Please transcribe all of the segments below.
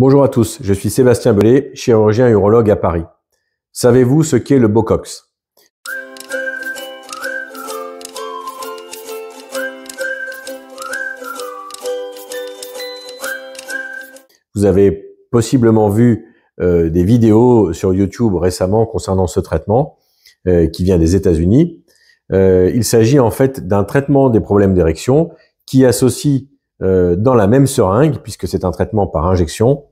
Bonjour à tous, je suis Sébastien Bellet, chirurgien urologue à Paris. Savez-vous ce qu'est le Bocox Vous avez possiblement vu euh, des vidéos sur YouTube récemment concernant ce traitement euh, qui vient des États-Unis. Euh, il s'agit en fait d'un traitement des problèmes d'érection qui associe euh, dans la même seringue, puisque c'est un traitement par injection,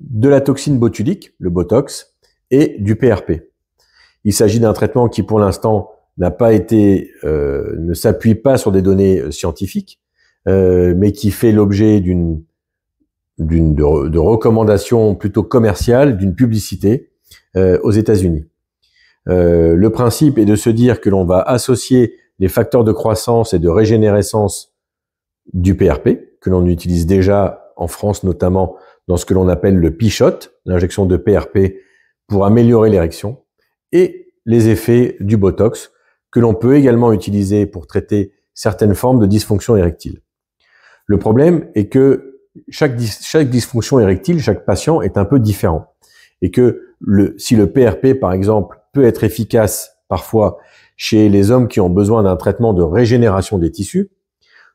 de la toxine botulique, le Botox, et du PRP. Il s'agit d'un traitement qui, pour l'instant, n'a pas été, euh, ne s'appuie pas sur des données euh, scientifiques, euh, mais qui fait l'objet d'une d'une de, de, recommandations plutôt commerciales, d'une publicité aux États-Unis. Le principe est de se dire que l'on va associer les facteurs de croissance et de régénérescence du PRP, que l'on utilise déjà en France notamment dans ce que l'on appelle le Pichot, l'injection de PRP pour améliorer l'érection, et les effets du Botox, que l'on peut également utiliser pour traiter certaines formes de dysfonction érectile. Le problème est que chaque, dysfonction érectile, chaque patient est un peu différent. Et que si le PRP, par exemple, peut être efficace parfois chez les hommes qui ont besoin d'un traitement de régénération des tissus,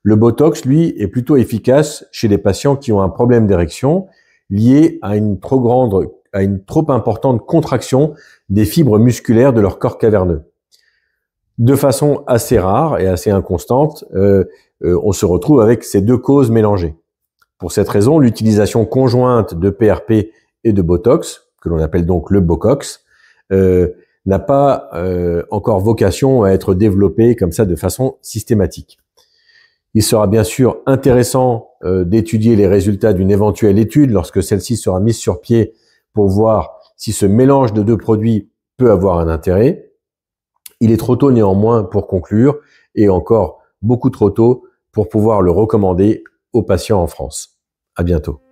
le Botox, lui, est plutôt efficace chez les patients qui ont un problème d'érection lié à une trop grande, à une trop importante contraction des fibres musculaires de leur corps caverneux. De façon assez rare et assez inconstante, euh, euh, on se retrouve avec ces deux causes mélangées. Pour cette raison, l'utilisation conjointe de PRP et de Botox, que l'on appelle donc le Bocox, euh, n'a pas encore vocation à être développée comme ça de façon systématique. Il sera bien sûr intéressant euh, d'étudier les résultats d'une éventuelle étude lorsque celle-ci sera mise sur pied pour voir si ce mélange de deux produits peut avoir un intérêt. Il est trop tôt néanmoins pour conclure et encore beaucoup trop tôt pour pouvoir le recommander aux patients en France. À bientôt.